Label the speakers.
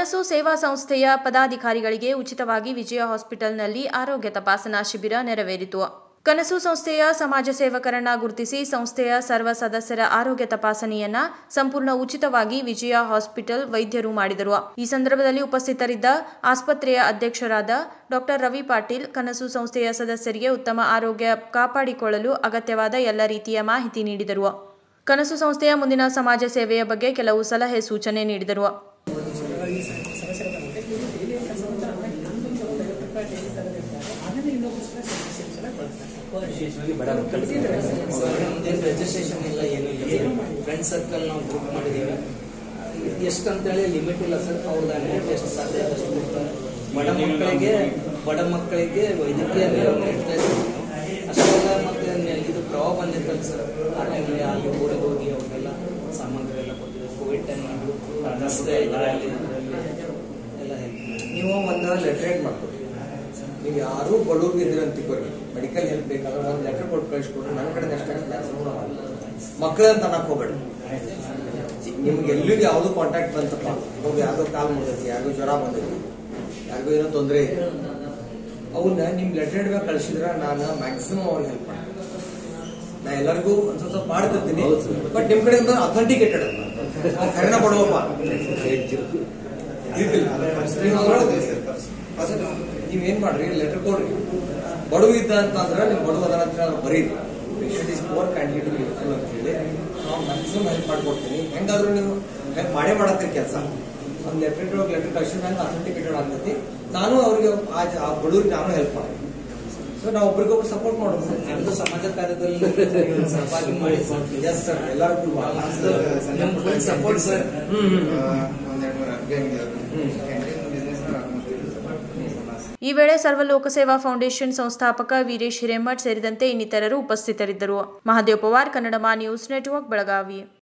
Speaker 1: ಕನಸು ಸೇವಾ ಸಂಸ್ಥೆಯ ಪದಾಧಿಕಾರಿಗಳಿಗೆ ಉಚಿತವಾಗಿ ವಿಜಯ ಹಾಸ್ಪಿಟಲ್ನಲ್ಲಿ ಆರೋಗ್ಯ ತಪಾಸಣಾ ಶಿಬಿರ ನೆರವೇರಿತು. ಕನಸು ಸಂಸ್ಥೆಯ ಸಮಾಜ ಸೇವಕರನ್ನ ಗುರುತಿಸಿ ಸಂಸ್ಥೆಯ ಸರ್ವ ಸದಸ್ಯರ ಆರೋಗ್ಯ ತಪಾಸಣೆಯನ್ನ ಸಂಪೂರ್ಣ ಉಚಿತವಾಗಿ ವಿಜಯ ಹಾಸ್ಪಿಟಲ್ ವೈದ್ಯರು ಮಾಡಿದರು. ಈ ಸಂದರ್ಭದಲ್ಲಿ ಉಪಸ್ಥಿತರಿದ್ದ ಆಸ್ಪತ್ರೆಯ ಅಧ್ಯಕ್ಷರಾದ ಡಾಕ್ಟರ್ ರವಿ ಪಾಟೀಲ್, ಕನಸು ಸಂಸ್ಥೆಯ ಸದಸ್ಯರಿಗೆ ಉತ್ತಮ ಆರೋಗ್ಯ ಕಾಪಾಡಿಕೊಳ್ಳಲು ಅಗತ್ಯವಾದ ಎಲ್ಲ ರೀತಿಯ ಮಾಹಿತಿ ನೀಡಿದರು. ಕನಸು ಸಂಸ್ಥೆಯ ಮುಂದಿನ ಸಮಾಜ ಸೇವೆಯ ಬಗ್ಗೆ ಕೆಲವು ಸಲಹೆ ಸೂಚನೆ ನೀಡಿದರು.
Speaker 2: ನಮ್ದೇನು ರಿಜಿಸ್ಟ್ರೇಷನ್ ಇಲ್ಲ, ಏನು ಇಲ್ಲ. ಫ್ರೆಂಡ್ ಸರ್ಕಲ್ ನಾವು ಗ್ರೂಪ್ ಮಾಡಿದ್ದೀವಿ ಎಷ್ಟು ಅಂತೇಳಿ ಲಿಮಿಟ್ ಇಲ್ಲ ಸರ್ ಅವ್ರದ್ದು ಅಮೌಂಟ್ ಎಷ್ಟು ಸಾಧ್ಯ ಅಷ್ಟು ಕೊಡ್ತಾರೆ ಬಡ ಮಕ್ಕಳಿಗೆ ಬಡ ಮಕ್ಕಳಿಗೆ ವೈದ್ಯಕೀಯ ನೆರವು ನೀಡ್ತಾ ಇದ್ದೀವಿ. ಅಷ್ಟೆಲ್ಲ ಮತ್ತೆ ಇದು ಪ್ರವಾಹ ಬಂದಿರ್ತಲ್ಲ ಸರ್ ಆ ಟೈಮಲ್ಲಿ ಅಲ್ಲಿ ಊರಿಗೆ ಹೋಗಿ ಅವ್ರಿಗೆಲ್ಲ ಸಾಮಗ್ರಿ ಎಲ್ಲ ಕೊಟ್ಟಿದ್ದಾರೆ ಕೋವಿಡ್ ಟೈಮಲ್ಲಿ ರಸ್ತೆ ಇದರಲ್ಲಿ ಇದರಲ್ಲಿ ಎಲ್ಲ ಹೆಲ್ಪ್
Speaker 3: ನೀವು ಒಂದು ಲೆಟ್ರೇಟ್ ಮಾಡ್ಕೊಡಿ. ನೀವು ಯಾರೂ ಬಡವ್ರು ಇದ್ದೀರ ಅಂತ ತಿಳ್ಕೊರಿ ಮೆಡಿಕಲ್ ಹೆಲ್ಪ್ ಬೇಕಾದ್ರೆ ಒಂದು ಲೆಟರ್ ಕೊಟ್ಟು ಕಳಿಸ್ಕೊಡ್ರಿ. ನನ್ನ ಕಡೆ ಎಷ್ಟು ಮಕ್ಕಳಂತ ತನಕ ಹೋಗ್ಬೇಡಿ. ನಿಮ್ಗೆ ಎಲ್ಲಿಗೆ ಯಾವುದು ಕಾಂಟ್ಯಾಕ್ಟ್ ಬಂತಪ್ಪ? ಇವಾಗ ಯಾವುದೋ ಕಾಲ್ ಮುಗಿದೈತಿ ಯಾರಿಗೂ ಜ್ವರ ಬಂದೈತಿ ಯಾರಿಗೂ ಏನೋ ತೊಂದರೆ ಇದೆ ಅವನ್ನ ನಿಮ್ಗೆ ಲೆಟರ್ ಇಡ್ಬೇಕು ಕಳಿಸಿದ್ರೆ ನಾನು ಮ್ಯಾಕ್ಸಿಮಮ್ ಅವ್ರಿಗೆ ಹೆಲ್ಪ್ ಮಾಡ್ತೀನಿ. ನಾ ಎಲ್ಲರಿಗೂ ಒಂದ್ ಸ್ವಲ್ಪ ಮಾಡ್ತಿರ್ತೀನಿ. ಬಟ್ ನಿಮ್ ಕಡೆಯಿಂದ ಅಥೆಂಟಿಕೇಟೆಡ್ ಕರೆನ ಬಡವಪ್ಪ ನೀವೇನ್ ಮಾಡ್ರಿ ಲೆಟರ್ ಕೊಡ್ರಿ. ಬಡವ ಇದ್ದ ಅಂತಂದ್ರೆ ನೀವು ಬಡವ ಅದರ ಹತ್ರ ಬರೀರಿ. Patient is poor candidate useful ಅಂತ ಹೇಳಿ ನಾವು ಮ್ಯಾಕ್ಸಿಮಮ್ ಹೆಲ್ಪ್ ಮಾಡ್ಕೊಡ್ತೀನಿ. ಹೆಂಗಾದ್ರೂ ನೀವು ಹೆಲ್ಪ್ ಮಾಡೇ ಮಾಡತ್ತೀರಿ ಕೆಲಸ. ಒಂದು ಲೆಟರ್ ಲೆಟರ್ ಕಳ್ಸಿದ್ರೆ ನಂಗೆ ಅಥೆಂಟಿಕೇಟೆಡ್ ಆಗ್ತೈತಿ. ನಾನು ಅವ್ರಿಗೆ ಆ ಬಡವ್ರಿಗೆ ನಾನು ಹೆಲ್ಪ್ ಮಾಡ್ತೀನಿ. ಸೊ ನಾವು ಒಬ್ರಿಗೊಬ್ರು ಸಪೋರ್ಟ್ ಮಾಡೋದು.
Speaker 2: ನಮ್ದು ಸಮಾಜ ಕಾರ್ಯದಲ್ಲಿ ಸಹಭಾಗಿ ಮಾಡಿ.
Speaker 3: ಎಸ್ ಸರ್ ಎಲ್ಲರಿಗೂ
Speaker 2: ಸಪೋರ್ಟ್ ಸರ್.
Speaker 3: ಹ್ಮ್ ಹ್ಮ್
Speaker 4: ಒಂದೆರಡು ಮೂರು ಬಿಸ್ನೆಸ್
Speaker 1: ಈ ವೇಳೆ ಸರ್ವ ಲೋಕಸೇವಾ ಫೌಂಡೇಶನ್ ಸಂಸ್ಥಾಪಕ ವೀರೇಶ್ ಹಿರೇಮಠ್ ಸೇರಿದಂತೆ ಇನ್ನಿತರರು ಉಪಸ್ಥಿತರಿದ್ದರು. ಮಹಾದೇವ್ ಪವಾರ್, ಕನ್ನಡ ಮಾ ನ್ಯೂಸ್ ನೆಟ್ವರ್ಕ್, ಬೆಳಗಾವಿ.